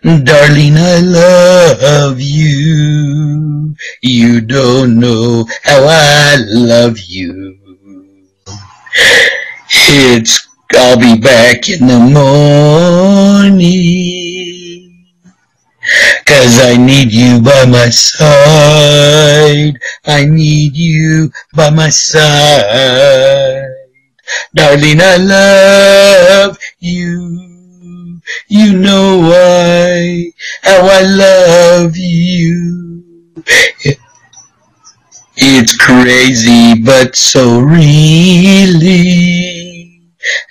Darling, I love you. You don't know how I love you. It's, I'll be back in the morning. Cause I need you by my side. I need you by my side. Darling, I love you. You know how I love you. It's crazy, but so really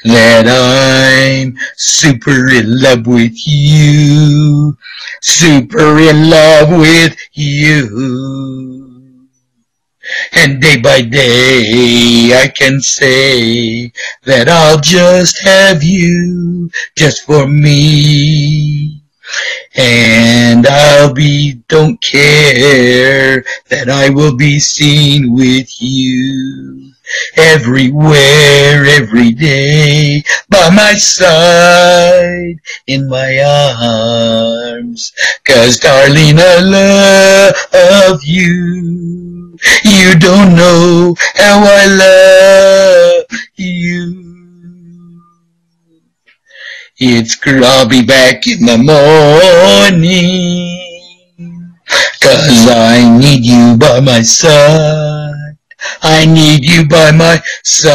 that I'm super in love with you. Super in love with you. And day by day I can say that I'll just have you just for me. And I'll be, don't care that I will be seen with you everywhere, every day, by my side, in my arms. Cause darling, I love you. You don't know how I love you. It's be back in the morning. Cause I need you by my side. I need you by my side.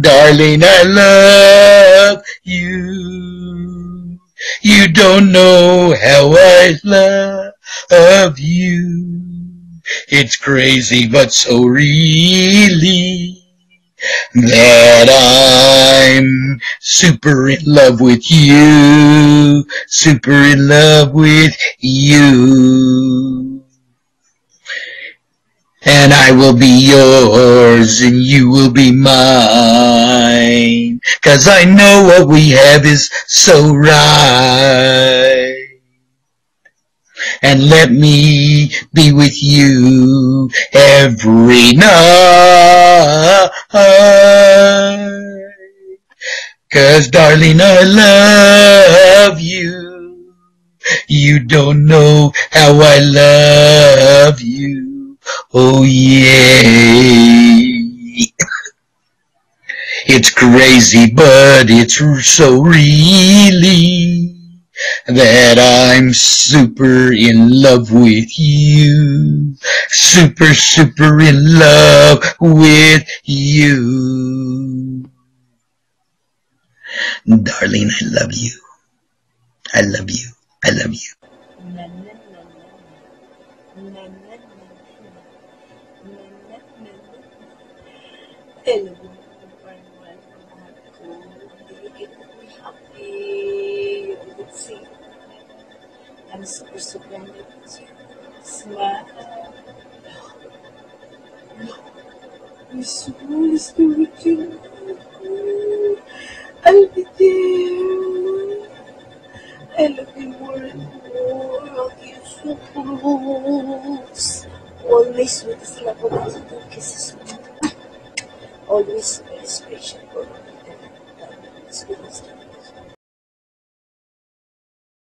Darling, I love you. You don't know how I love you. It's crazy, but so really that I'm super in love with you, super in love with you. And I will be yours and you will be mine. Cause I know what we have is so right and let me be with you every night. Cause darling, I love you. You don't know how I love you. Oh yeah. It's crazy, but it's so really that I'm super in love with you. Super, super in love with you. Darling, I love you. I love you. I love you. Hello, I'm super, super happy. Smile. I'm super, super I'll be there. I love you more and more. I'll get so close. Always with this love of little kisses. Always very special for me. It's